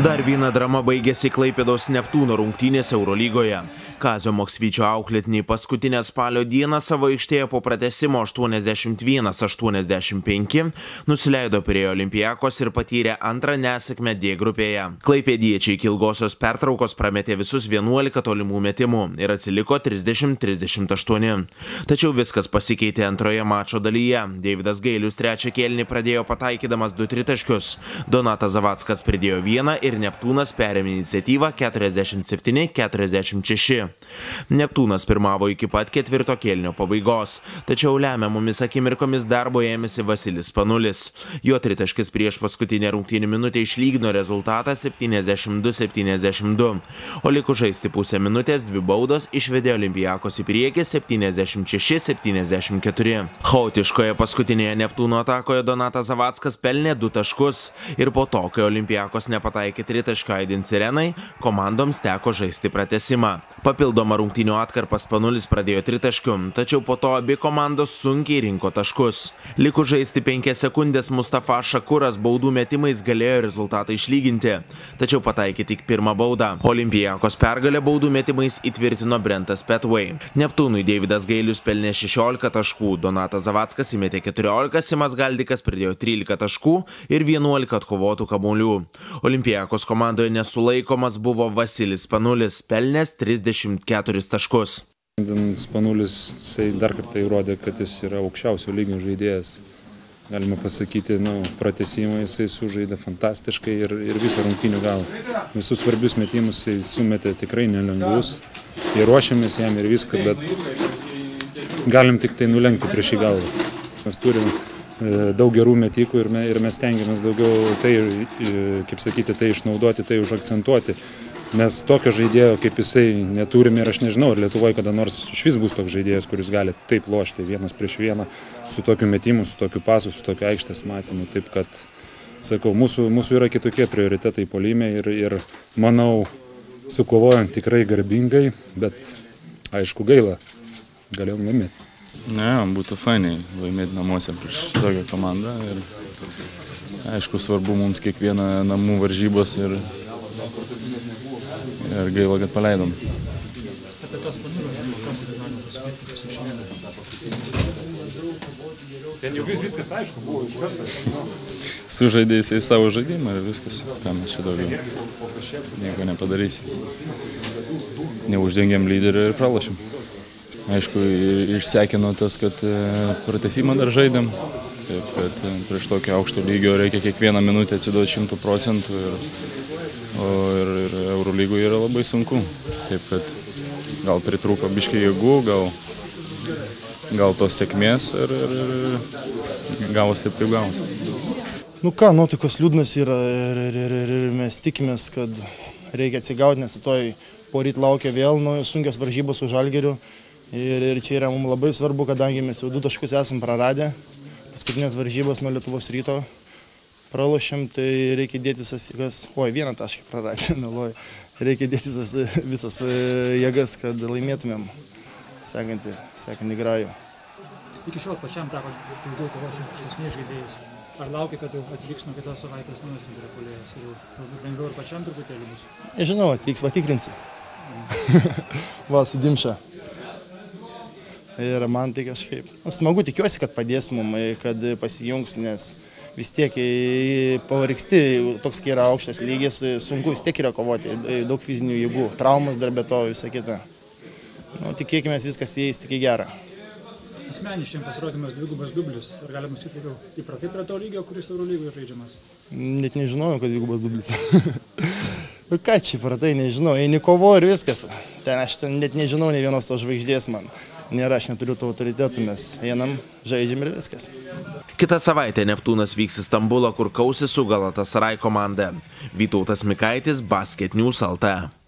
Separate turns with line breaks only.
Dar viena drama baigėsi Klaipėdos Neptūno rungtynės Eurolygoje. Kazio Moksvyčio auklėtiniai paskutinę spalio dieną savo aikštėje po pratesimo 81-85 nusileido prie Olimpijakos ir patyrė antrą nesėkmę D grupėje. Klaipėdiečiai kilgosios pertraukos prametė visus 11 tolimų metimų ir atsiliko 30-38. Tačiau viskas pasikeitė antroje mačo dalyje. Davidas Gailius trečią kėlinį pradėjo pataikydamas 2 tritaškius. Donatas Zavackas pridėjo vieną ir Neptūnas perėmė iniciatyvą 47-46. Neptūnas pirmavo iki pat ketvirto kėlinio pabaigos, tačiau lemiamomis akimirkomis darbo ėmėsi Vasilis Panulis. Jo tritaškis prieš paskutinę rungtynį minutę išlygino rezultatą 72-72, o likus žaisti pusę minutės dvi baudos išvedė Olimpijakos į priekį 76-74. Chaotiškoje paskutinėje Neptūno atakoje Donatas Zavackas pelnė du taškus ir po to, kai Olimpijakos nepataikė tritašką Aidin Sirenai, komandoms teko žaisti pratesimą. Papildomą rungtynių atkarpą Spanulis pradėjo tritaškiu, tačiau po to abi komandos sunkiai rinko taškus. Likus žaisti 5 sekundės Mustafa Šakuras baudų metimais galėjo rezultatą išlyginti, tačiau pataikė tik pirmą baudą. Olimpijakos pergalę baudų metimais įtvirtino Brentas Petway. Neptūnui Davidas Gailius pelnė 16 taškų, Donatas Zavackas įmetė 14, Simas Galdikas pridėjo 13 taškų ir 11 atkovotų kamuolių. Olimpijakos komandoje nesulaikomas buvo Vasilis Panulis, pelnęs 30 24 taškus.
Spanulis dar kartą įrodė, kad jis yra aukščiausio lygio žaidėjas. Galima pasakyti, nu, pratesimą jisai sužaidė fantastiškai ir, ir visą rungtynių gal. Visus svarbius metimus jisai sumetė tikrai nelengvus. Ir ruošiamės jam ir viską, bet galim tik tai nulenkti prieš į galvą. Mes turim e, daug gerų metikų ir, me, ir mes tengiamės daugiau tai, kaip sakyti, tai išnaudoti, tai užakcentuoti. Nes tokio žaidėjo kaip jisai neturime ir aš nežinau, ar Lietuvoje kada nors iš vis bus toks žaidėjas, kuris gali taip lošti vienas prieš vieną su tokiu metimu, su tokiu pasu, su tokiu aikštės matymu. Taip kad, sakau, mūsų, mūsų yra kitokie prioritetai polime ir, ir manau, sukovojant tikrai garbingai, bet aišku gaila, galėjom laimėti.
Ne, būtų fainai laimėti namuose prieš tokią komandą ir aišku svarbu mums kiekvieną namų varžybos ir ir gaila, kad paleidom. Apie tos panūros ką būtų galima pasakyti, kas jau šiandien. Ten jau viskas aišku buvo iš karto. Sužaidė jisai savo žaidimą ir viskas, ką mes čia daugiau. Nieko nepadarysi. Neuždengėm lyderio ir pralašėm. Aišku, išsekino tas, kad e, pratesimą dar žaidėm. Taip, kad e, prieš tokio aukšto lygio reikia kiekvieną minutę atsiduoti šimtų procentų. Ir, o ir, ir Eurolygoje yra labai sunku. Taip kad gal pritrūko biškiai jėgų, gal, gal tos sėkmės ir, ir, ir gavosi taip, kaip gavosi.
Nu ką, nuotaikos liūdnas yra ir, ir, ir, ir, ir mes tikimės, kad reikia atsigauti, nes toj poryt laukia vėl naujos sunkios varžybos su žalgeriu. Ir, ir čia yra mums labai svarbu, kadangi mes jau du taškus esam praradę. Paskutinės varžybos nuo Lietuvos ryto pralošėm, tai reikia dėti visas jėgas, oi, vieną tašką praradė, meluoju, reikia dėti visas, visas e, jėgas, kad laimėtumėm sekantį, sekantį grajų.
Iki šiol pačiam teko daugiau kovos su aukštesniais žaidėjais. Ar laukia, kad jau atvyks nuo kitos savaitės naujas vidurio polėjas ir galbūt lengviau ir pačiam truputėlį bus?
Nežinau, atvyks patikrinsi. Va, su Dimša. Ir man tai kažkaip, nu, smagu tikiuosi, kad padės mums, kad pasijungs, nes vis tiek pavargsti, toks kai yra aukštas lygis, sunku vis tiek yra kovoti, daug fizinių jėgų, traumas dar be to visą kitą. Nu, tikėkime, viskas įeis tik į gerą.
Asmeninis šiandien pasirodymas dvigubas dublis. Ar galima sakyti, kad įpratai prie to lygio, kuris Eurolygoje žaidžiamas?
Net nežinojau, kad dvigubas dublis. nu ką čia įpratai, nežinau, eini kovo ir viskas. Ten aš ten net nežinau ne vienos tos žvaigždės man. Nėra, aš neturiu to autoritetų, mes einam, žaidžiam ir viskas.
Kita savaitė Neptūnas vyks į Stambulą, kur kausis su Galatasaray komanda. Vytautas Mikaitis, Basket News LT.